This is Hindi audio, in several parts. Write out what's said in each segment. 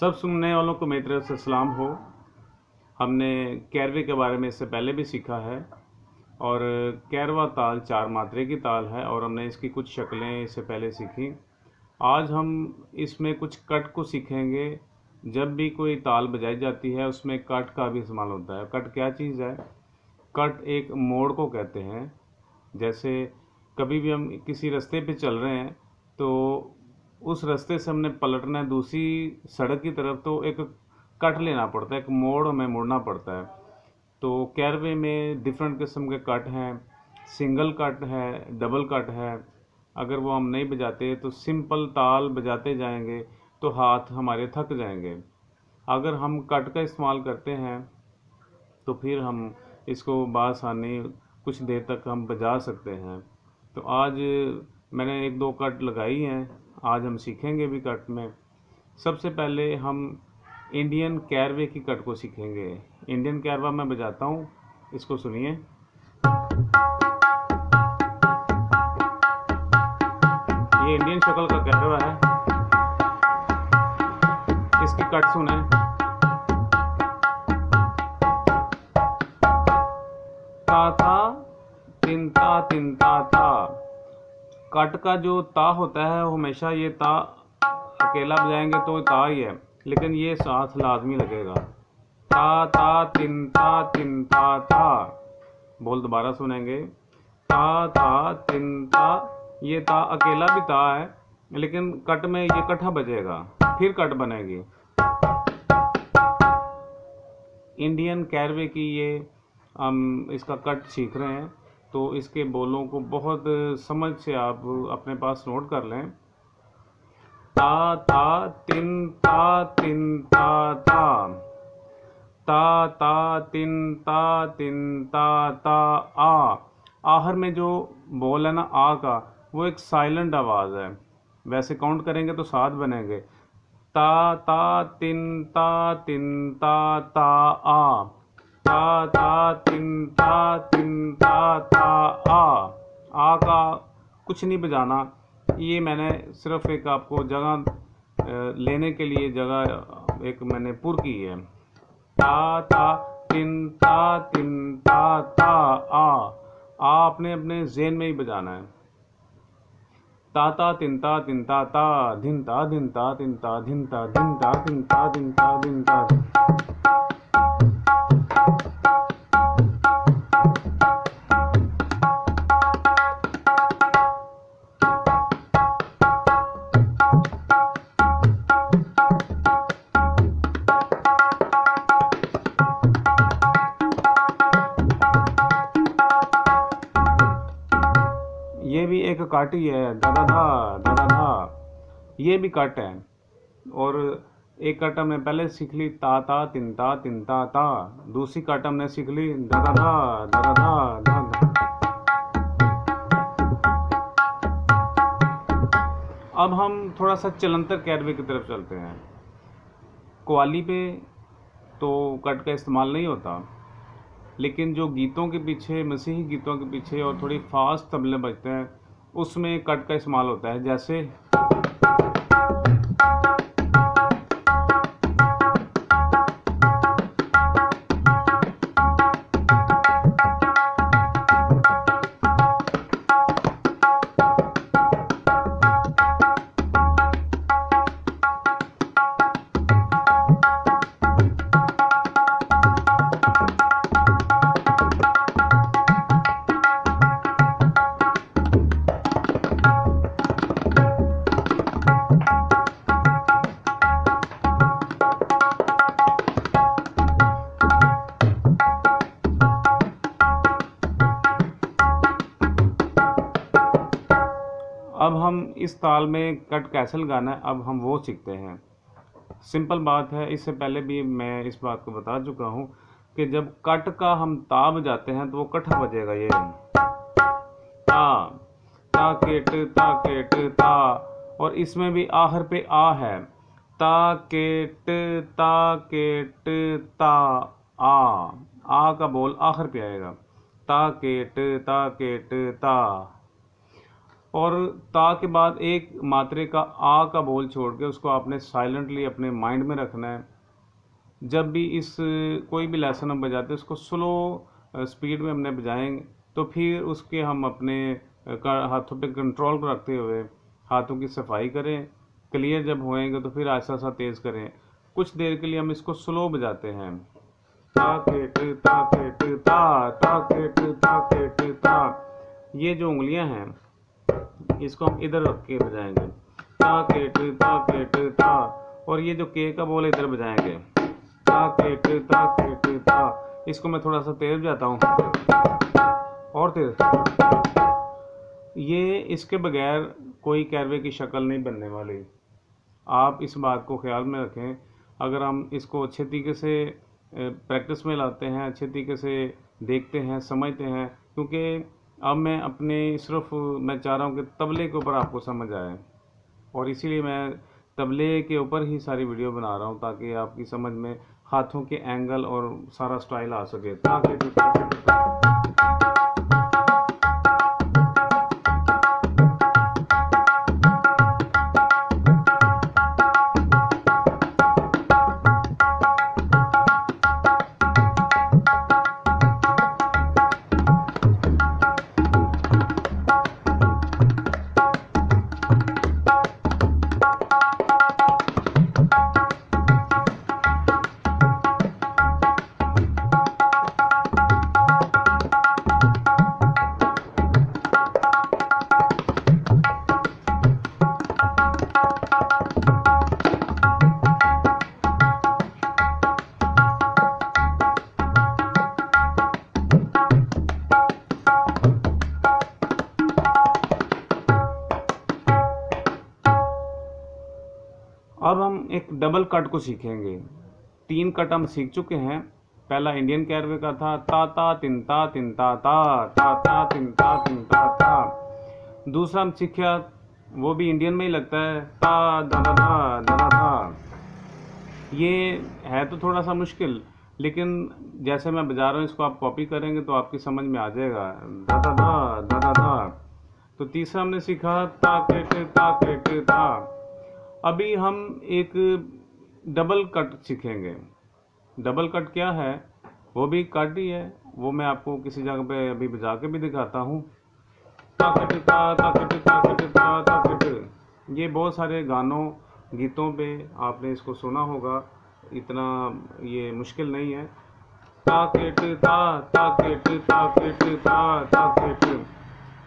सब सुनने वालों को मेरी तरफ़ से सलाम हो। हमने कैरवे के बारे में इससे पहले भी सीखा है और कैरवा ताल चार मात्रे की ताल है और हमने इसकी कुछ शक्लें इससे पहले सीखी। आज हम इसमें कुछ कट को सीखेंगे। जब भी कोई ताल बजाई जाती है, उसमें कट का भी इस्तेमाल होता है। कट क्या चीज़ है? कट एक मोड़ को कहते हैं। जैसे कभी भी हम किसी रास्ते पे चल रहे हैं तो उस रास्ते से हमने पलटना है, दूसरी सड़क की तरफ़ तो एक कट लेना पड़ता है, एक मोड़ हमें मुड़ना पड़ता है। तो कैरवे में डिफरेंट किस्म के कट हैं सिंगल कट है डबल कट है। अगर वो हम नहीं बजाते तो सिंपल ताल बजाते जाएँगे तो हाथ हमारे थक जाएँगे। अगर हम कट का इस्तेमाल करते हैं तो फिर हम इसको बासानी, कुछ देर तक हम बजा सकते हैं। तो आज मैंने एक दो कट लगाई हैं आज हम सीखेंगे भी कट में। सबसे पहले हम इंडियन कैरवे की कट को सीखेंगे। इंडियन कैरवा मैं बजाता हूँ। इसको सुनिए। ये इंडियन शक्ल का कैरवा है। इसकी कट सुने। कट का जो ता होता है हमेशा ये ता अकेला बजाएँगे तो ता ही है, लेकिन ये साथ लाजमी लगेगा। ता ता, तिन ता तिन, ता ता। बोल दोबारा सुनेंगे। ता ता, तिन, ता। ये ता अकेला भी ता है, लेकिन कट में ये कट्ठा बजेगा, फिर कट बनेगी। इंडियन कैरवे की ये, हम इसका कट सीख रहे हैं। तो इसके बोलों को बहुत समझ से आप अपने पास नोट कर लें। ता ता, तिन ता तिन, ता ता। ता ता, तिन ता तिन, ता ता, आ। आहर में जो बोल है ना, आ का, वो एक साइलेंट आवाज़ है। वैसे काउंट करेंगे तो सात बनेंगे। ता ता, तिन ता तिन, ता ता, आ। ता ता, तिन ता तिन, ता ता, आ। आ का कुछ नहीं बजाना। ये मैंने सिर्फ़ एक आपको जगह लेने के लिए जगह एक मैंने पुर की है। ता ता, तिन ता तिन, ता ता, आ। आ अपने अपने जेन में ही बजाना है। ता ता, तिन ता तिन, ता ता, धिन ता धिन, ता, तिन काटी है, दादा धा दादा धा ये भी कट है। और एक कट हमने पहले सीख ली, ता ता, तिन ता तिन, ता ता। दूसरी कट हमने सीख ली, दादा धा दादा धा धा धा अब हम थोड़ा सा चलंतर कैरवे की तरफ़ चलते हैं। क्वाली पे तो कट का इस्तेमाल नहीं होता, लेकिन जो गीतों के पीछे, मसीही गीतों के पीछे और थोड़ी फास्ट तबले बजते हैं उसमें कट का इस्तेमाल होता है जैसे इस ताल में कट कैसे लगाना है, अब हम वो सीखते हैं। सिंपल बात है, इससे पहले भी मैं इस बात को बता चुका हूँ कि जब कट का हम ता बजाते हैं तो वो कट्ठा बजेगा ये। ता ता केट ता केट ता और इसमें भी आहर पे आ है। ता केट ता केट ता आ आ का बोल आखिर पे आएगा। ता केट ता केट ता। और ता के बाद एक मात्रे का आ का बोल छोड़ के उसको आपने साइलेंटली अपने माइंड में रखना है। जब भी इस, कोई भी लेसन हम बजाते हैं, उसको स्लो स्पीड में हमने बजाएँगे तो फिर उसके हम अपने हाथों पे कंट्रोल रखते हुए हाथों की सफ़ाई करें। क्लियर जब होएँगे तो फिर ऐसा सा तेज़ करें। कुछ देर के लिए हम इसको स्लो बजाते हैं। ये जो उंगलियाँ हैं इसको हम इधर रख के बजाएँगे। ता, के ता के ता। और ये जो के का बोल इधर बजाएँगे। ता, के ता के ता। इसको मैं थोड़ा सा तेज जाता हूँ। और तेज। ये इसके बगैर कोई कैरवे की शक्ल नहीं बनने वाली। आप इस बात को ख्याल में रखें। अगर हम इसको अच्छे तरीके से प्रैक्टिस में लाते हैं, अच्छे तरीके से देखते हैं, समझते हैं, क्योंकि अब मैं अपने सिर्फ़, मैं चाह रहा हूँ कि तबले के ऊपर आपको समझ आए। और इसीलिए मैं तबले के ऊपर ही सारी वीडियो बना रहा हूँ ताकि आपकी समझ में हाथों के एंगल और सारा स्टाइल आ सके, ताकि डबल कट को सीखेंगे। तीन कट हम सीख चुके हैं। पहला इंडियन कैरवे का था, ता ता, तिन ता तिन, ता ता ता ता, तिन ता तिन, ता ता। दूसरा हम सीखा वो भी इंडियन में ही लगता है, ता दा दा दा दा दा ये है तो थोड़ा सा मुश्किल, लेकिन जैसे मैं बजा रहा हूँ, इसको आप कॉपी करेंगे तो आपकी समझ में आ जाएगा। दा दा दा दा दा तो तीसरा हमने सीखा, ता के ता के ता। अभी हम एक डबल कट सीखेंगे। डबल कट क्या है? वो भी कट ही है। वो मैं आपको किसी जगह पे अभी बजा के भी दिखाता हूँ। ये बहुत सारे गानों, गीतों पे आपने इसको सुना होगा। इतना ये मुश्किल नहीं है। ताकेट ता ताकेट ताकेट ता ताकेट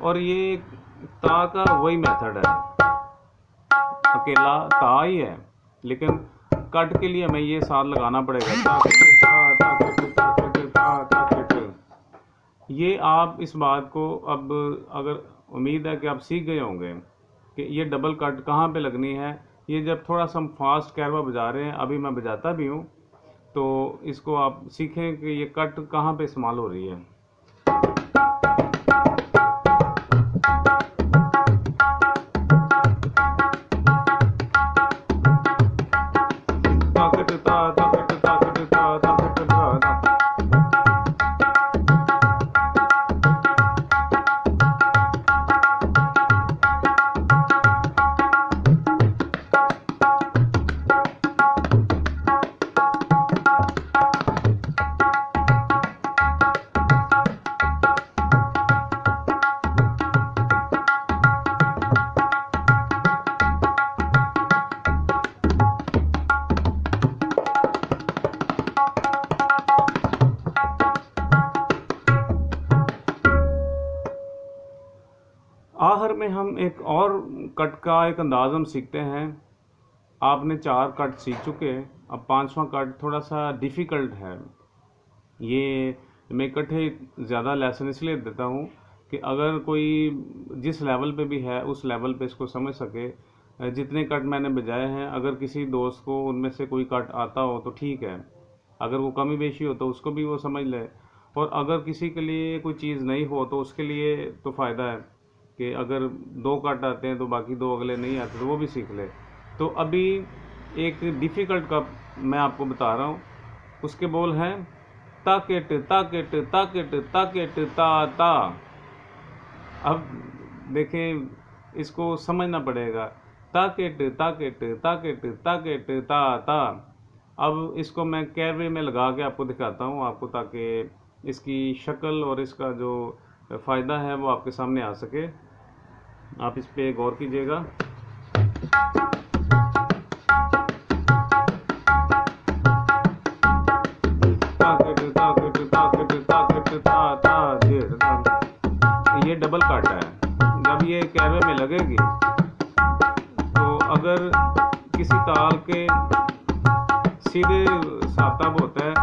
और ये ता का वही मेथड है। अकेला ता ही है लेकिन कट के लिए हमें ये साथ लगाना पड़ेगा ये आप इस बात को अब अगर उम्मीद है कि आप सीख गए होंगे कि ये डबल कट कहाँ पे लगनी है ये जब थोड़ा सा हम फास्ट कैरवा बजा रहे हैं अभी मैं बजाता भी हूँ तो इसको आप सीखें कि ये कट कहाँ पे इस्तेमाल हो रही है आखिर में हम एक और कट का एक अंदाज हम सीखते हैं। आपने चार कट सीख चुके हैं। अब पांचवा कट थोड़ा सा डिफ़िकल्ट है। ये मैं इकट्ठे ज़्यादा लेसन इसलिए देता हूँ कि अगर कोई जिस लेवल पे भी है, उस लेवल पे इसको समझ सके। जितने कट मैंने बजाए हैं, अगर किसी दोस्त को उनमें से कोई कट आता हो तो ठीक है। अगर वो कमी बेशी हो तो उसको भी वो समझ ले। और अगर किसी के लिए कोई चीज़ नहीं हो तो उसके लिए तो फ़ायदा है। कि अगर दो कट आते हैं तो बाकी दो अगले नहीं आते तो वो भी सीख ले। तो अभी एक डिफ़िकल्ट का मैं आपको बता रहा हूँ। उसके बोल हैं ताकेट ताकेट ताकेट ताकेट ता ता अब देखें, इसको समझना पड़ेगा। ताकेट ताकेट ताकेट ताकेट ता ता। अब इसको मैं कैरवे में लगा के आपको दिखाता हूँ, आपको ताकि इसकी शक्ल और इसका जो फ़ायदा है वो आपके सामने आ सके। आप इस पर गौर कीजिएगा। ये डबल काटा है। जब ये कैरवे में लगेगी तो अगर किसी ताल के सीधे साताब होता है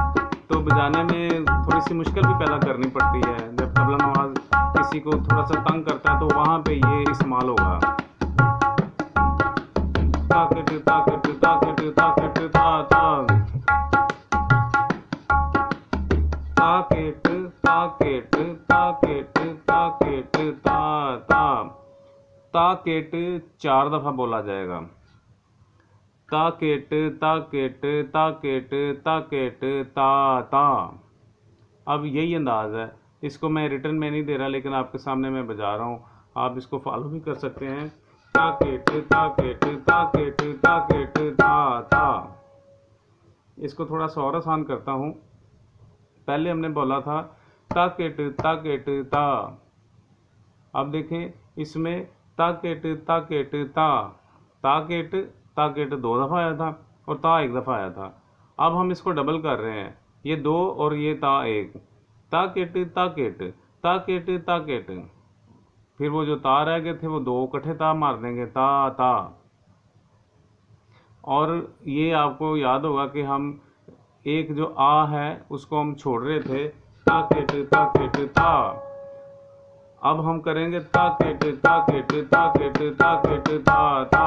तो बजाने में थोड़ी सी मुश्किल भी पैदा करनी पड़ती है। किसी को थोड़ा सा तंग करता है तो वहाँ पे ये इस्तेमाल होगा। ताकत ताकत ताकत ताकत ता ता ताकेट ताकेट ताकेट ताकेट ता ता ताकेट चार दफ़ा बोला जाएगा। ताकेट ताकेट ताकेट ताकेट ता ता अब यही अंदाज है। इसको मैं रिटर्न में नहीं दे रहा लेकिन आपके सामने मैं बजा रहा हूँ आप इसको फॉलो भी कर सकते हैं ता ता इसको थोड़ा सा और आसान करता हूँ पहले हमने बोला था ताकेट ताकेट ता अब देखें इसमें ताकेट ताकेट ता ताकेट ताकेट दो दफ़ा आया था और ता एक दफ़ा आया था अब हम इसको डबल कर रहे हैं ये दो और ये ता एक ताकेट ताकेट ताकेट ताकेट फिर वो जो ता रह गए थे, वो दो इकट्ठे ता मार देंगे, ता ता। और ये आपको याद होगा कि हम एक जो आ है, उसको हम छोड़ रहे थे ताकेट ताकेट ता अब हम करेंगे ताकेट ताकेट ताकेट ताकेट ता ता।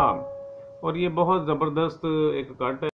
और ये बहुत ज़बरदस्त एक कट है।